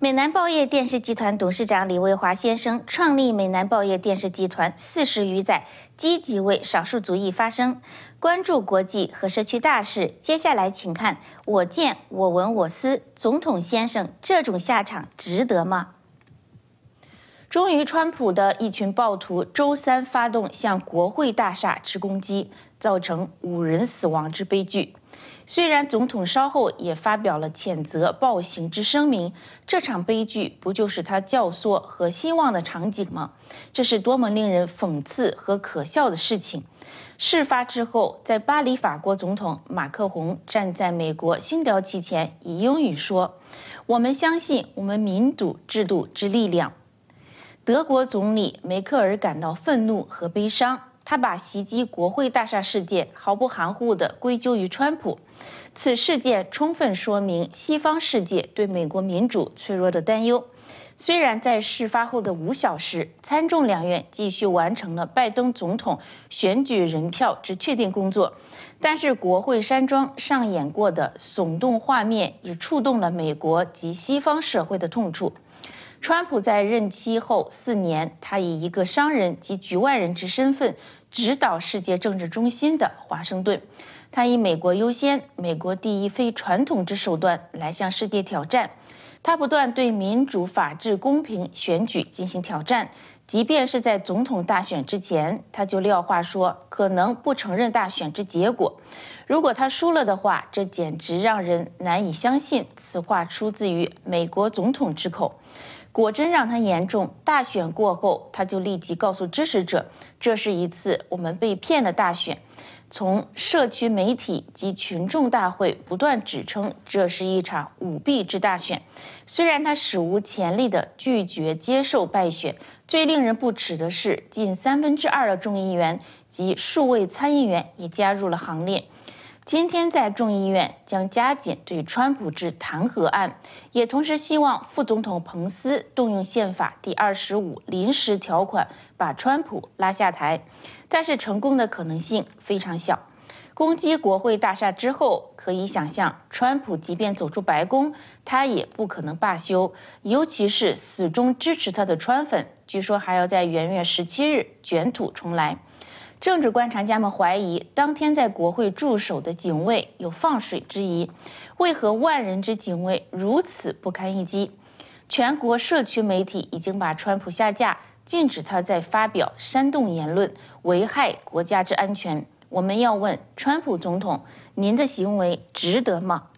美南报业电视集团董事长李卫华先生创立美南报业电视集团四十余载，积极为少数族裔发声，关注国际和社区大事。接下来，请看我见我闻我思，总统先生这种下场值得吗？终于，川普的一群暴徒周三发动向国会大厦之攻击，造成五人死亡之悲剧。虽然总统稍后也发表了谴责暴行之声明，这场悲剧不就是他教唆和希望的场景吗？这是多么令人讽刺和可笑的事情！事发之后，在巴黎，法国总统马克宏站在美国新雕旗前，以英语说：“我们相信我们民主制度之力量。”德国总理梅克尔感到愤怒和悲伤。他把袭击国会大厦事件毫不含糊地归咎于川普，此事件充分说明西方世界对美国民主脆弱的担忧。虽然在事发后的五小时，参众两院继续完成了拜登总统选举人票之确定工作，但是国会山庄上演过的耸动画面已触动了美国及西方社会的痛处。川普在任期后四年，他以一个商人及局外人之身份指导世界政治中心的华盛顿，他以“美国优先、美国第一”非传统之手段来向世界挑战。他不断对民主、法治、公平选举进行挑战，即便是在总统大选之前，他就撂话说可能不承认大选之结果。如果他输了的话，这简直让人难以相信，此话出自于美国总统之口。果真让他严重。大选过后，他就立即告诉支持者，这是一次我们被骗的大选。从社区媒体及群众大会不断指称这是一场舞弊之大选。虽然他史无前例地拒绝接受败选，最令人不齿的是，近三分之二的众议员及数位参议员也加入了行列。今天在众议院将加紧对川普制弹劾案，也同时希望副总统彭斯动用宪法第二十五临时条款把川普拉下台，但是成功的可能性非常小。攻击国会大厦之后，可以想象，川普即便走出白宫，他也不可能罢休，尤其是死忠支持他的川粉，据说还要在元月十七日卷土重来。政治观察家们怀疑，当天在国会驻守的警卫有放水之疑。为何万人之警卫如此不堪一击？全国社区媒体已经把川普下架，禁止他再发表煽动言论，危害国家之安全。我们要问川普总统：您的行为值得吗？